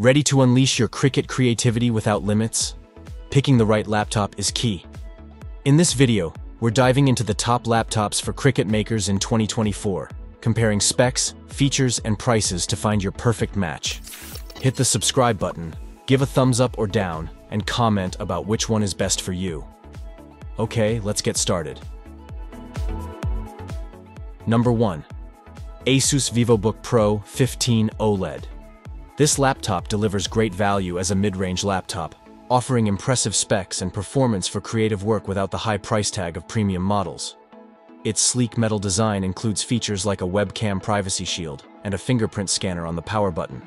Ready to unleash your Cricut creativity without limits? Picking the right laptop is key. In this video, we're diving into the top laptops for Cricut makers in 2024, comparing specs, features, and prices to find your perfect match. Hit the subscribe button, give a thumbs up or down, and comment about which one is best for you. Okay, let's get started. Number 1. Asus VivoBook Pro 15 OLED. This laptop delivers great value as a mid-range laptop, offering impressive specs and performance for creative work without the high price tag of premium models. Its sleek metal design includes features like a webcam privacy shield and a fingerprint scanner on the power button.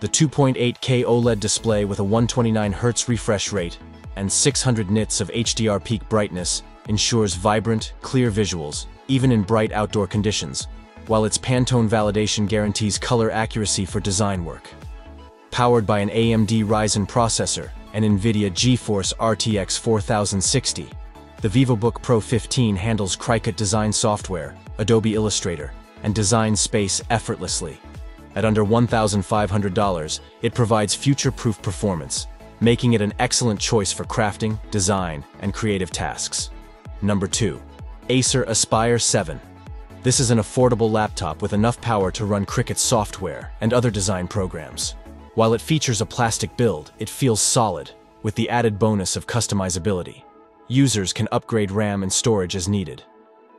The 2.8K OLED display with a 129Hz refresh rate and 600 nits of HDR peak brightness ensures vibrant, clear visuals, even in bright outdoor conditions, while its Pantone validation guarantees color accuracy for design work. Powered by an AMD Ryzen processor and NVIDIA GeForce RTX 4060, the VivoBook Pro 15 handles Cricut design software, Adobe Illustrator, and design space effortlessly. At under $1,500, it provides future-proof performance, making it an excellent choice for crafting, design, and creative tasks. Number 2. Acer Aspire 7. This is an affordable laptop with enough power to run Cricut software and other design programs. While it features a plastic build, it feels solid, with the added bonus of customizability. Users can upgrade RAM and storage as needed.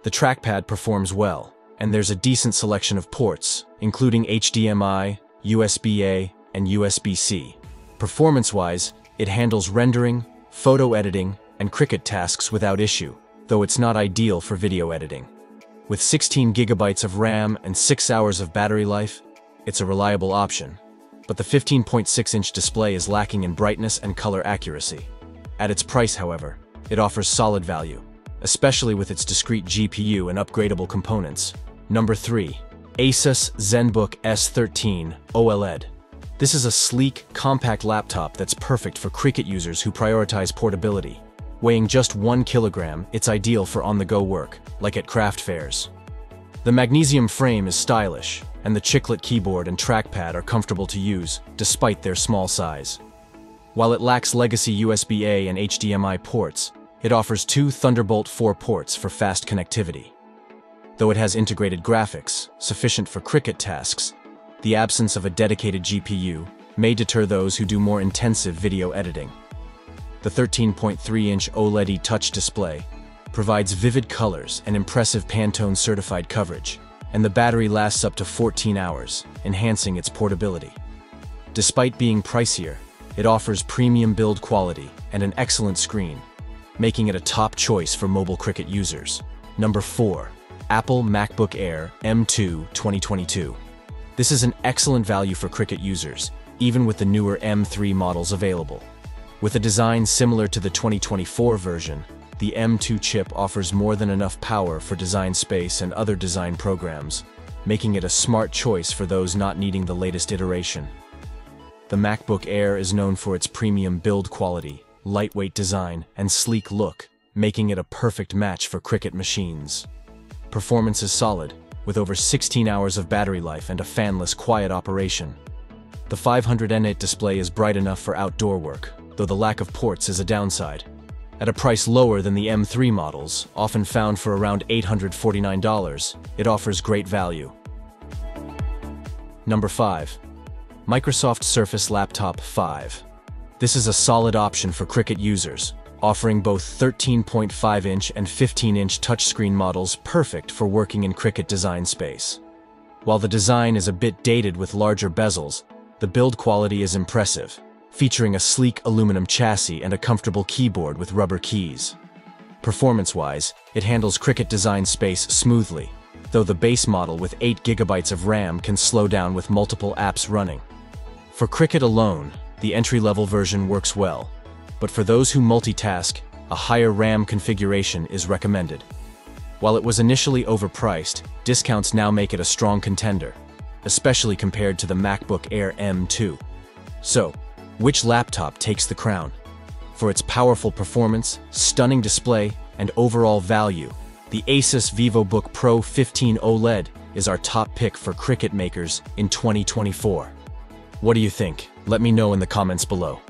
The trackpad performs well, and there's a decent selection of ports, including HDMI, USB-A, and USB-C. Performance-wise, it handles rendering, photo editing, and Cricut tasks without issue, though it's not ideal for video editing. With 16 gigabytes of RAM and 6 hours of battery life, it's a reliable option. But the 15.6-inch display is lacking in brightness and color accuracy. At its price, however, it offers solid value, especially with its discrete GPU and upgradable components. Number 3. Asus ZenBook S13 OLED. This is a sleek, compact laptop that's perfect for Cricut users who prioritize portability. Weighing just one kilogram, it's ideal for on-the-go work, like at craft fairs. The magnesium frame is stylish, and the chiclet keyboard and trackpad are comfortable to use, despite their small size. While it lacks legacy USB-A and HDMI ports, it offers two Thunderbolt 4 ports for fast connectivity. Though it has integrated graphics, sufficient for Cricut tasks, the absence of a dedicated GPU may deter those who do more intensive video editing. The 13.3-inch OLED touch display provides vivid colors and impressive Pantone certified coverage, and the battery lasts up to 14 hours, enhancing its portability. Despite being pricier, it offers premium build quality and an excellent screen, making it a top choice for mobile Cricut users. Number 4. Apple MacBook Air M2 2022. This is an excellent value for Cricut users, even with the newer M3 models available. With a design similar to the 2024 version, the M2 chip offers more than enough power for design space and other design programs, making it a smart choice for those not needing the latest iteration. The MacBook Air is known for its premium build quality, lightweight design, and sleek look, making it a perfect match for Cricut machines. Performance is solid, with over 16 hours of battery life and a fanless quiet operation. The 500 nit display is bright enough for outdoor work, though the lack of ports is a downside. At a price lower than the M3 models, often found for around $849, it offers great value. Number 5. Microsoft Surface Laptop 5. This is a solid option for Cricut users, offering both 13.5-inch and 15-inch touchscreen models perfect for working in Cricut design space. While the design is a bit dated with larger bezels, the build quality is impressive, featuring a sleek aluminum chassis and a comfortable keyboard with rubber keys. Performance-wise, it handles Cricut design space smoothly, though the base model with 8GB of RAM can slow down with multiple apps running. For Cricut alone, the entry-level version works well, but for those who multitask, a higher RAM configuration is recommended. While it was initially overpriced, discounts now make it a strong contender, especially compared to the MacBook Air M2. So, which laptop takes the crown? For its powerful performance, stunning display, and overall value, the Asus VivoBook Pro 15 OLED is our top pick for Cricut makers in 2024. What do you think? Let me know in the comments below.